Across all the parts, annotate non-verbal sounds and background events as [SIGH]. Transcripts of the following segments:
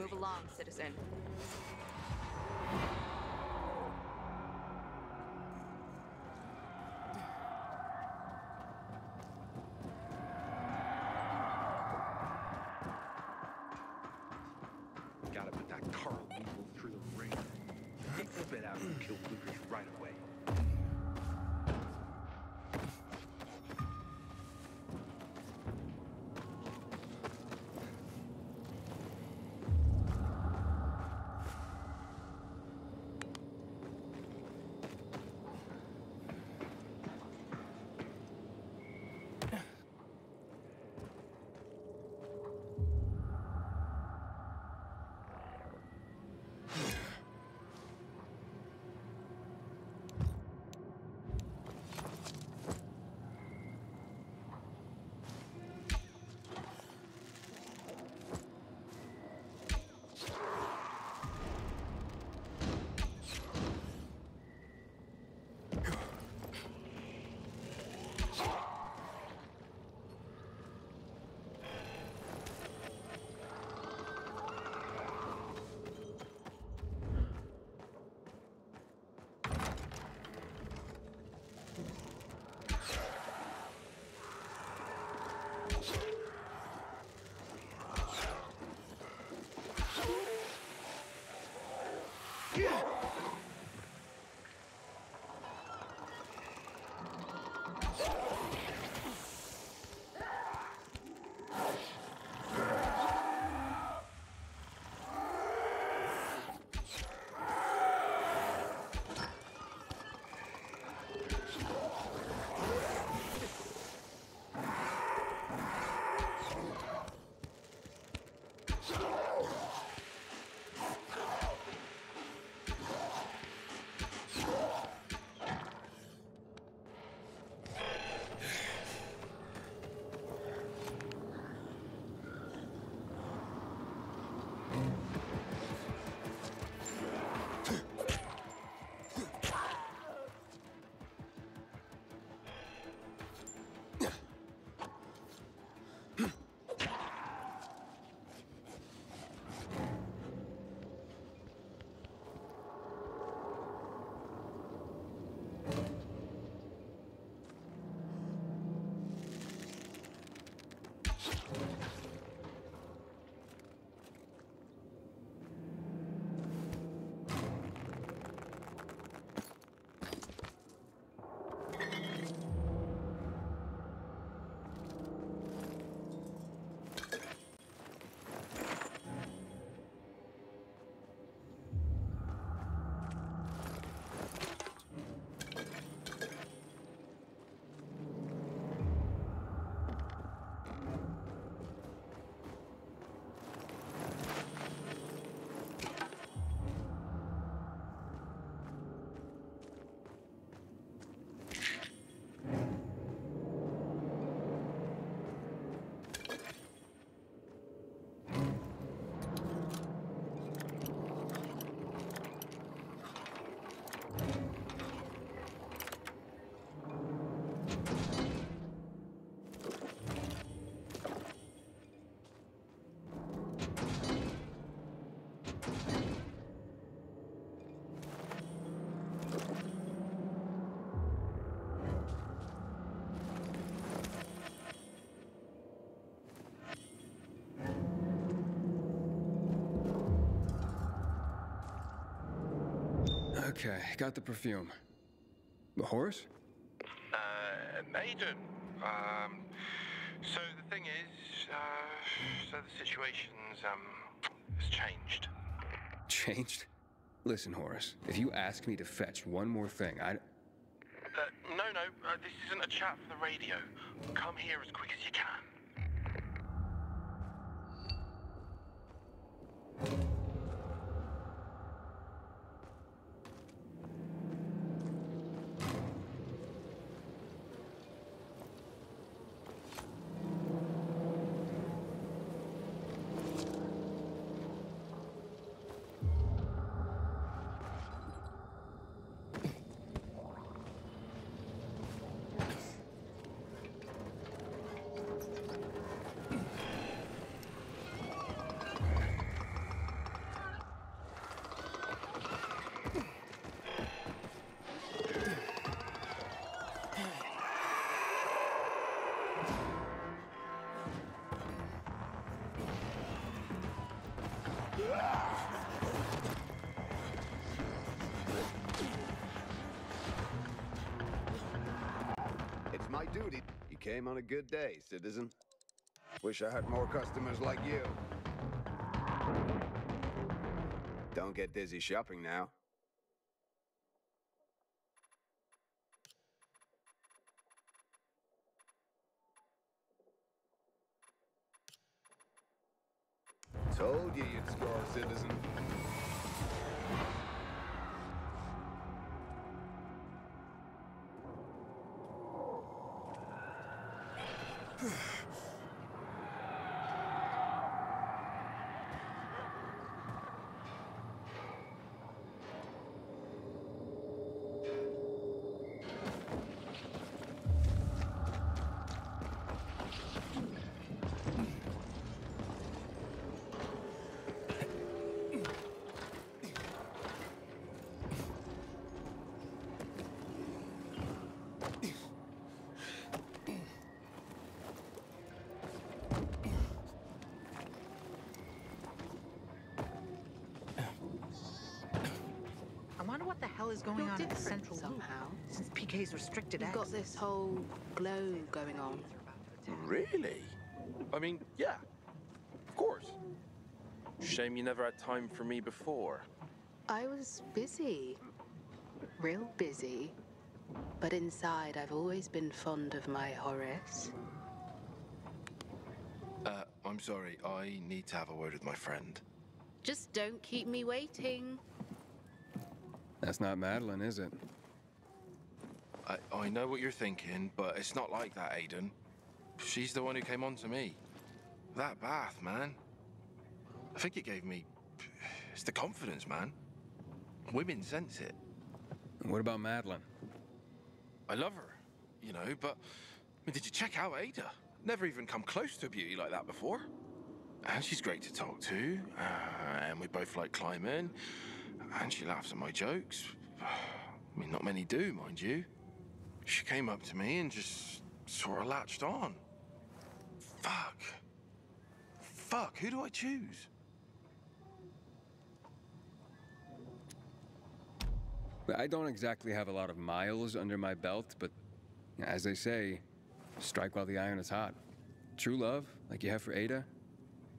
Move along, citizen. Okay, got the perfume. The horse? Uh, Maiden. Um, so the thing is, uh, so the situation's, um, has changed. Changed? Listen, Horace, if you ask me to fetch one more thing, I. Uh, no, no, uh, this isn't a chat for the radio. Come here as quick as you can. Came on a good day, citizen. Wish I had more customers like you. Don't get dizzy shopping now. Told you you'd score, citizen. Is going You're on at different Central Loop somehow. since PK's restricted You've got this whole glow going on. Really? I mean, yeah. Of course. Shame you never had time for me before. I was busy. Real busy. But inside, I've always been fond of my Horace. Uh, I'm sorry. I need to have a word with my friend. Just don't keep me waiting. That's not Madeline, is it? I, I know what you're thinking, but it's not like that, Aiden. She's the one who came on to me. That bath, man. I think it gave me. It's the confidence, man. Women sense it. What about Madeline? I love her, you know, but. I mean, did you check out Ada? Never even come close to a beauty like that before. And she's great to talk to, uh, and we both like climbing, and she laughs at my jokes. [SIGHS] I mean, not many do, mind you. She came up to me and just sort of latched on. Fuck. Fuck, who do I choose? I don't exactly have a lot of miles under my belt, but as they say, strike while the iron is hot. True love, like you have for Ada,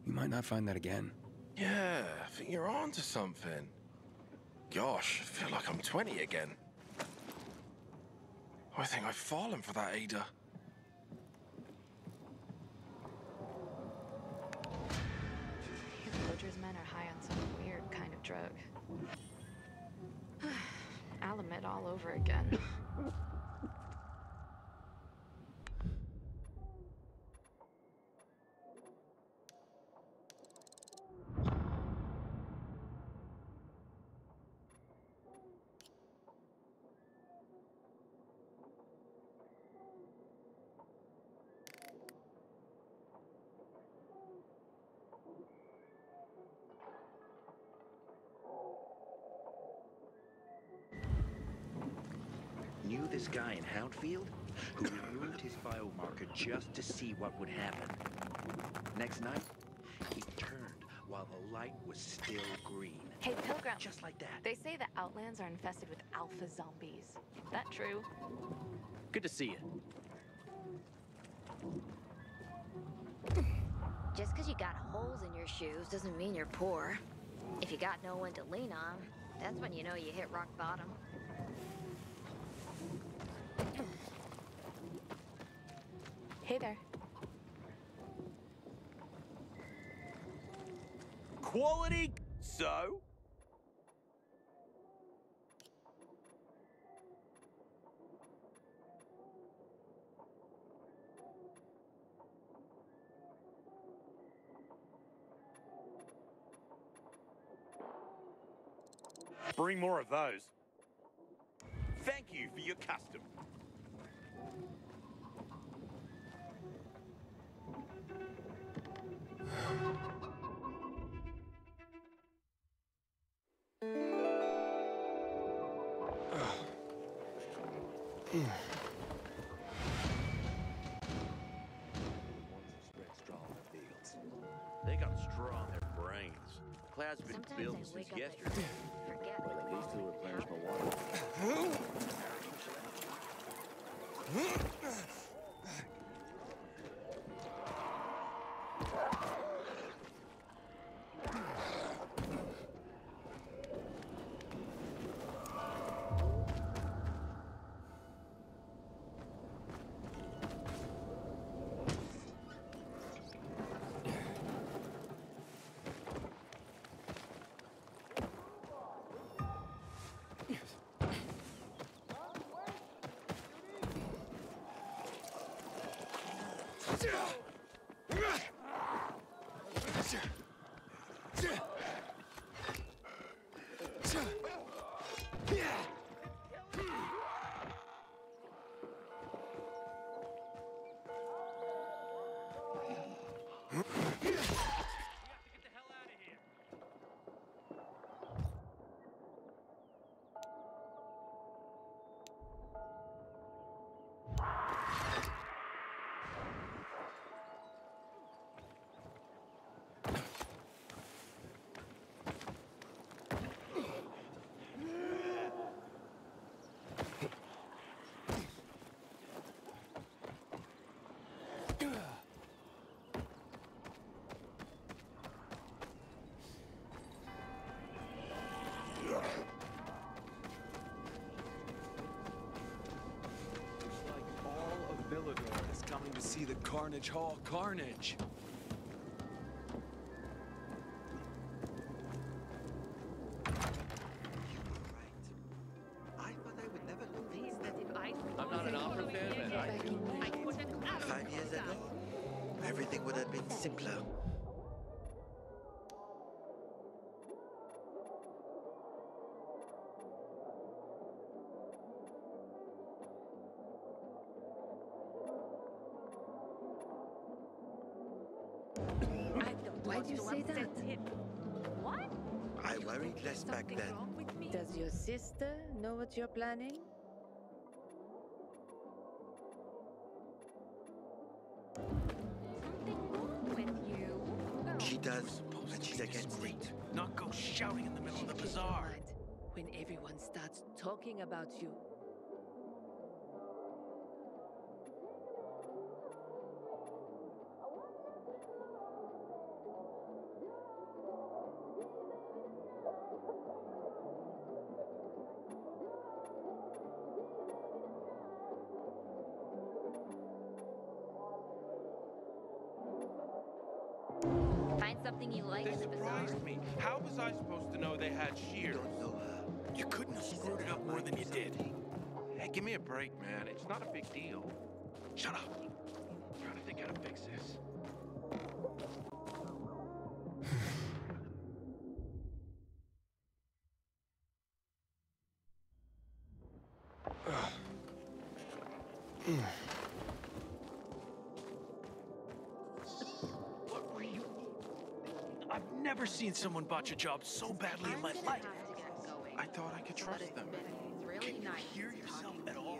you might not find that again. Yeah, I think you're on to something. Gosh, I feel like I'm 20 again. I think I've fallen for that Ada. Poacher's men are high on some weird kind of drug. [SIGHS] Alamid all over again. [LAUGHS] Knew this guy in Houndfield who removed his biomarker just to see what would happen. Next night, he turned while the light was still green. Hey, Pilgrim. Just like that. They say the Outlands are infested with alpha zombies. That true? Good to see you. Just because you got holes in your shoes doesn't mean you're poor. If you got no one to lean on, that's when you know you hit rock bottom. Hey there. Quality. So? Bring more of those. Thank you for your custom. Cloud's been Sometimes building I since wake up and yesterday. forget. Well, at least he'll replenish my water. [LAUGHS] Like coming to see the Carnage Hall Carnage. I thought I would never know. I'm not an opera fan, but I Five years ago, everything would have been simpler. Sister know what you're planning? Something wrong? She does, and she's against it. Not go shouting in the middle of the bazaar. Mind when everyone starts talking about you. They in surprised me. How was I supposed to know they had shears? Don't know her. You couldn't have screwed it up more than you did. Hey, give me a break, man. It's not a big deal. Shut up. I'm trying to think how to fix this. What never seen someone botch a job so badly in my life. I thought I could trust them. Really Can you hear yourself at all?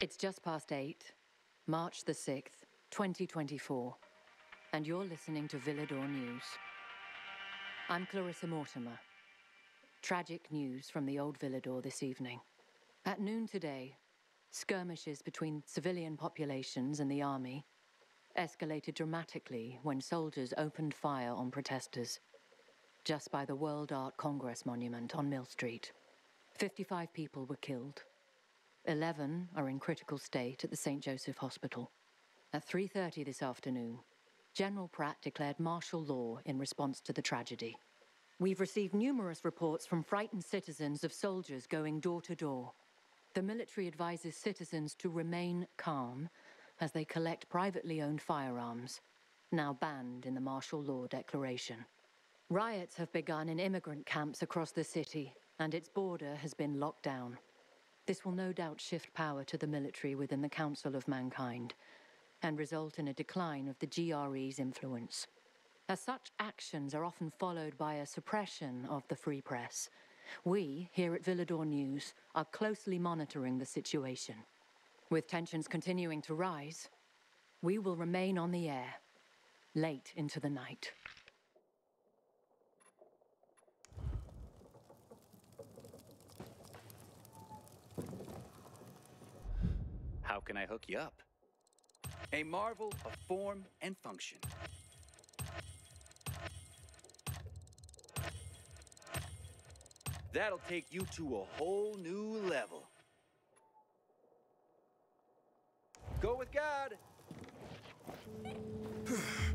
It's just past eight, March the 6th, 2024, and you're listening to Villedor News. I'm Clarissa Mortimer. Tragic news from the old Villedor this evening. At noon today, skirmishes between civilian populations and the army escalated dramatically when soldiers opened fire on protesters just by the World Art Congress monument on Mill Street. 55 people were killed. 11 are in critical state at the St. Joseph Hospital. At 3:30 this afternoon, General Pratt declared martial law in response to the tragedy. We've received numerous reports from frightened citizens of soldiers going door to door. The military advises citizens to remain calm as they collect privately owned firearms, now banned in the martial law declaration. Riots have begun in immigrant camps across the city, and its border has been locked down. This will no doubt shift power to the military within the Council of Mankind and result in a decline of the GRE's influence. As such actions are often followed by a suppression of the free press, we, here at Villedor News, are closely monitoring the situation. With tensions continuing to rise, we will remain on the air late into the night. How can I hook you up? A marvel of form and function. That'll take you to a whole new level. Go with God. [SIGHS] [SIGHS] [SIGHS]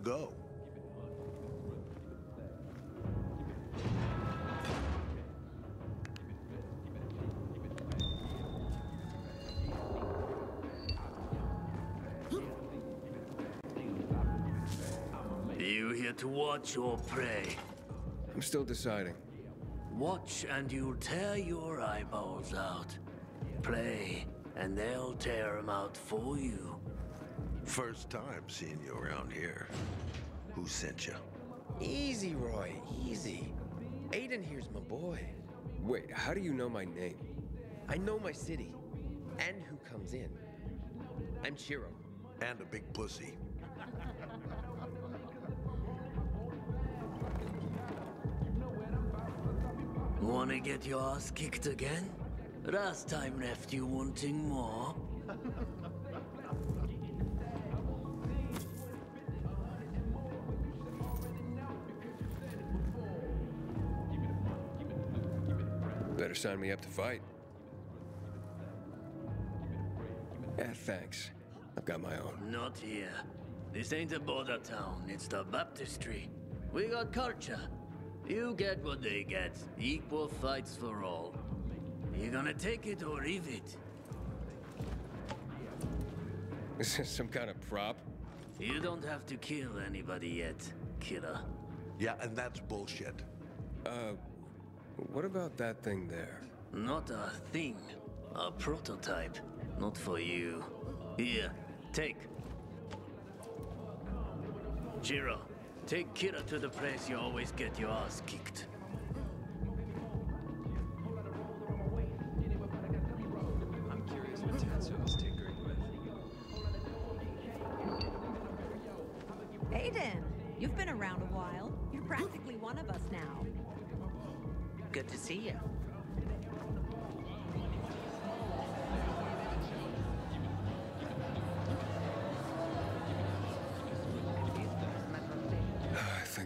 go. You here to watch or pray? I'm still deciding. Watch and you'll tear your eyeballs out. Play, and they'll tear 'em out for you. First time seeing you around here. Who sent you? Easy, Roy, easy. Aiden here's my boy. Wait, how do you know my name? I know my city, and who comes in. I'm Chiro. And a big pussy. Wanna get your ass kicked again? Last time left you wanting more. [LAUGHS] Better sign me up to fight. Yeah, thanks. I've got my own. Not here. This ain't a border town, it's the baptistry. We got culture. You get what they get. Equal fights for all. You gonna take it or leave it? [LAUGHS] Is this some kind of prop? You don't have to kill anybody yet, killer. Yeah, and that's bullshit. Uh, what about that thing there? Not a thing. A prototype. Not for you. Here, take. Jiro, take Kira to the place you always get your ass kicked.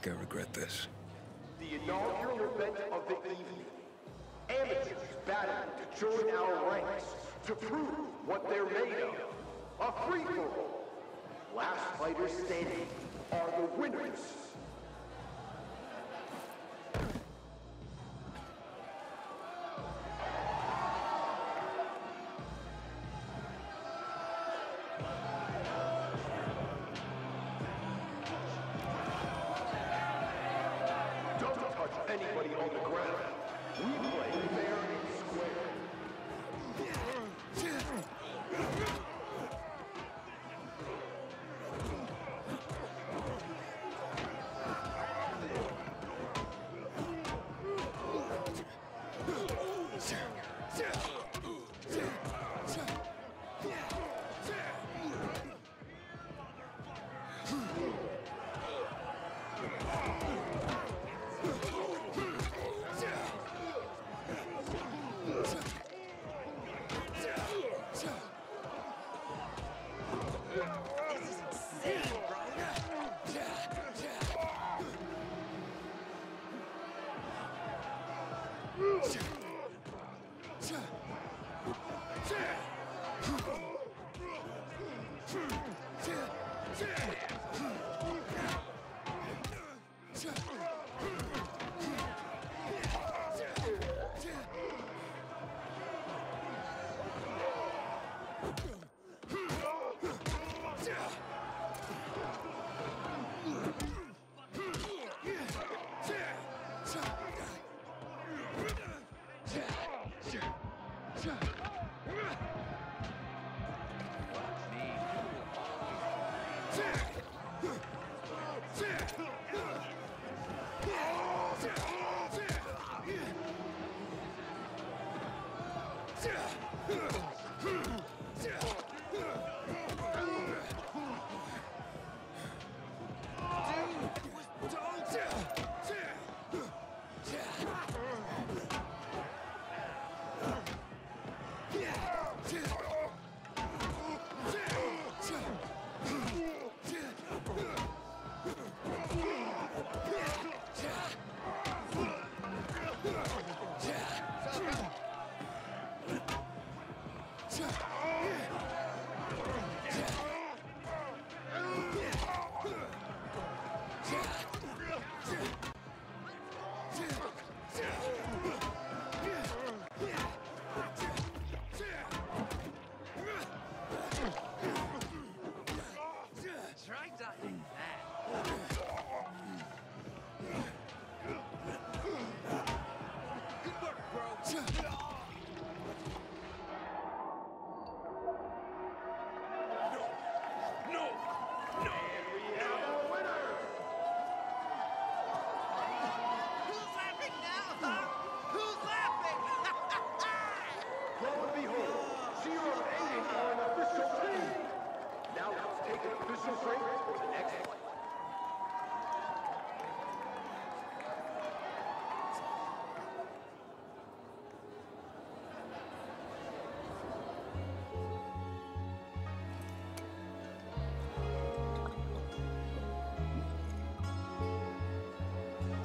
I regret this. The inaugural event of the evening. Amateurs battling to join our ranks to prove what they're made of. A free-for-all. Last fighters standing are the winners.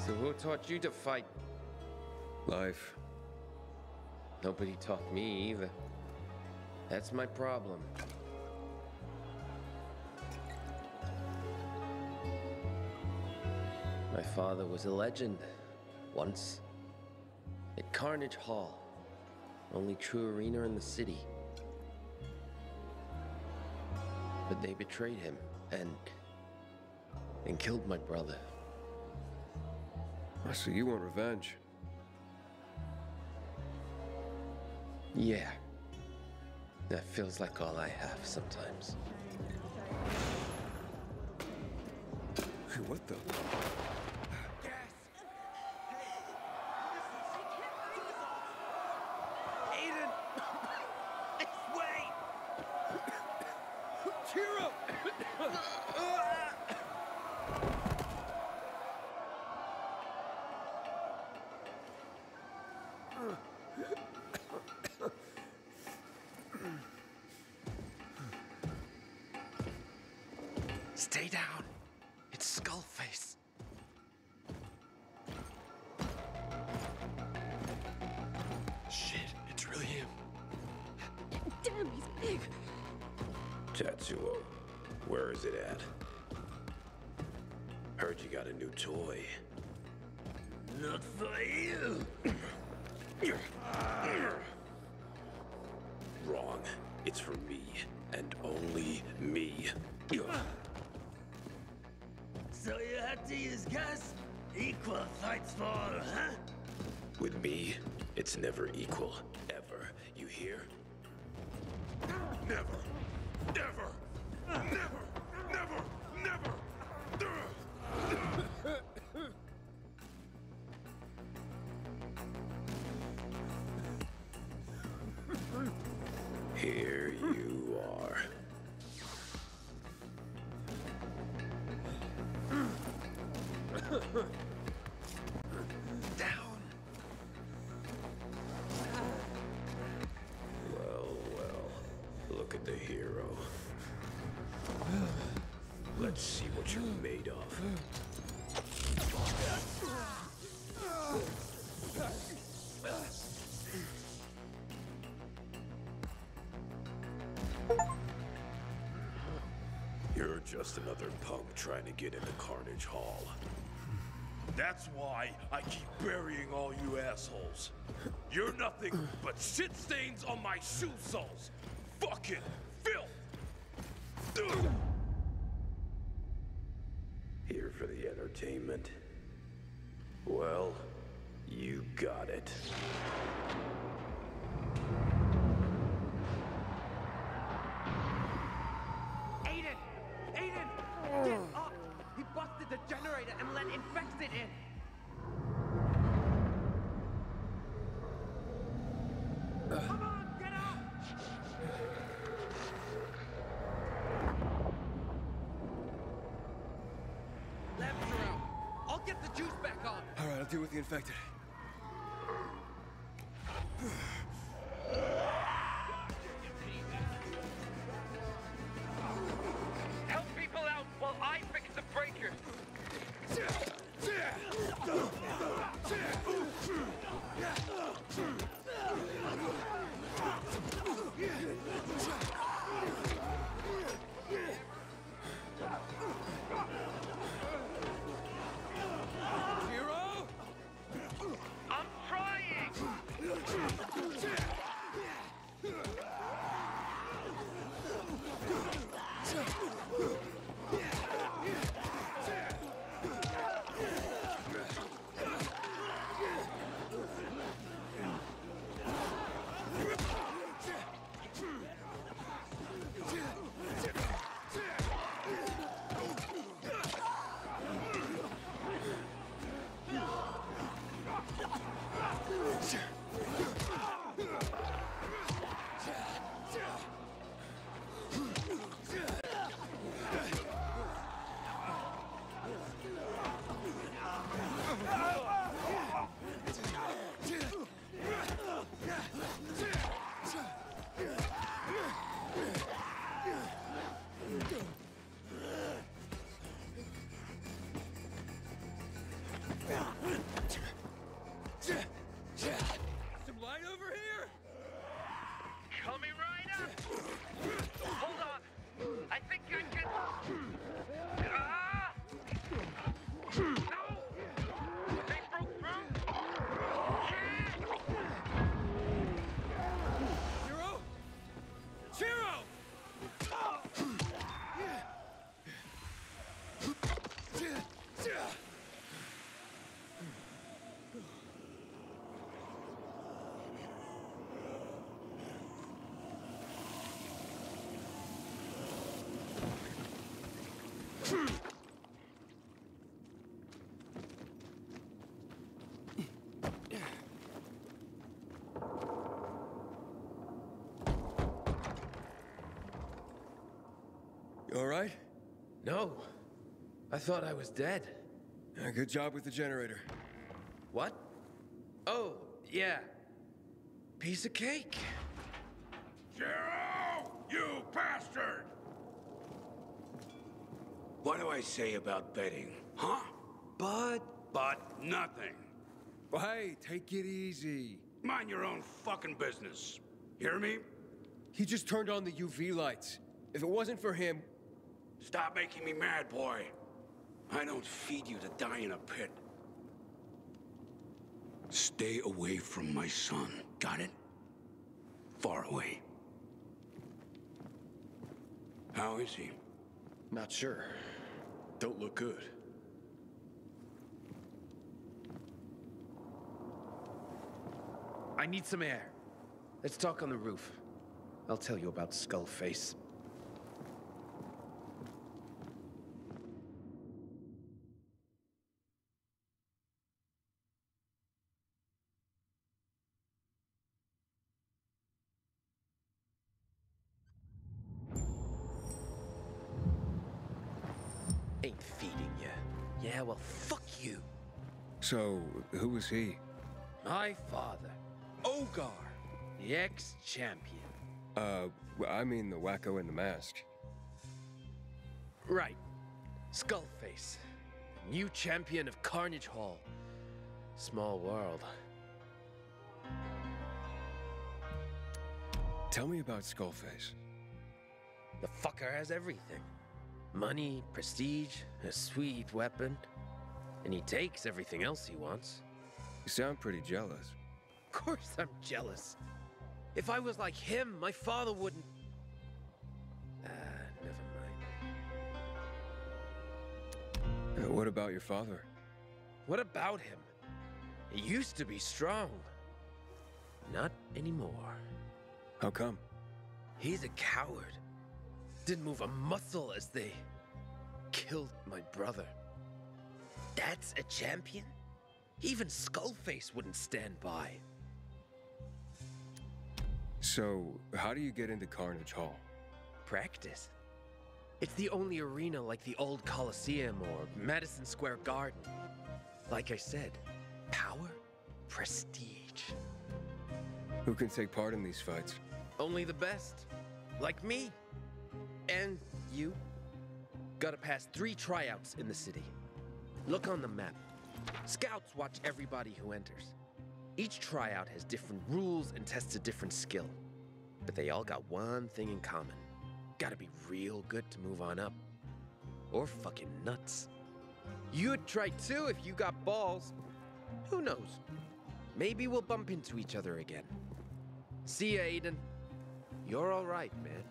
So who taught you to fight? Life. Nobody taught me either. That's my problem. My father was a legend. Once. At Carnage Hall. Only true arena in the city. But they betrayed him and. and killed my brother. Oh, so you want revenge? Yeah. That feels like all I have sometimes. What the? You to use? Equal fights for huh? With me, it's never equal. Ever. You hear? Never! Never! Never! Just another punk trying to get into Carnage Hall. That's why I keep burying all you assholes. You're nothing but shit stains on my shoe soles. Fucking filth! Here for the entertainment. Well, you got it. Juice back on. All right, I'll deal with the infected. You all right? No. I thought I was dead. Yeah, good job with the generator. What? Oh, yeah. Piece of cake. Shiro! You bastard! What do I say about betting? Huh? But, but nothing. Well, hey, take it easy. Mind your own fucking business. Hear me? He just turned on the UV lights. If it wasn't for him, Stop making me mad, boy. I don't feed you to die in a pit. Stay away from my son. Got it? Far away. How is he? Not sure. Don't look good. I need some air. Let's talk on the roof. I'll tell you about Skullface. Ain't feeding you. Yeah, well, fuck you. so who was he? My father, Ogar, the ex-champion. Uh, I mean the wacko in the mask. Right. Skullface, new champion of Carnage Hall. Small world. Tell me about Skullface. The fucker has everything. Money, prestige, a sweet weapon. And he takes everything else he wants. You sound pretty jealous. Of course I'm jealous. If I was like him, my father wouldn't... Ah, never mind. Uh, what about your father? What about him? He used to be strong. Not anymore. How come? He's a coward. Didn't move a muscle as they killed my brother. That's a champion? Even Skullface wouldn't stand by. So, how do you get into Carnage Hall? Practice. It's the only arena like the old Coliseum or Madison Square Garden. Like I said, power, prestige. Who can take part in these fights? Only the best. Like me. And you. Gotta pass three tryouts in the city. Look on the map. Scouts watch everybody who enters. Each tryout has different rules and tests a different skill. But they all got one thing in common. Gotta be real good to move on up. Or fucking nuts. You'd try too if you got balls. Who knows? Maybe we'll bump into each other again. See ya, Aiden. You're all right, man.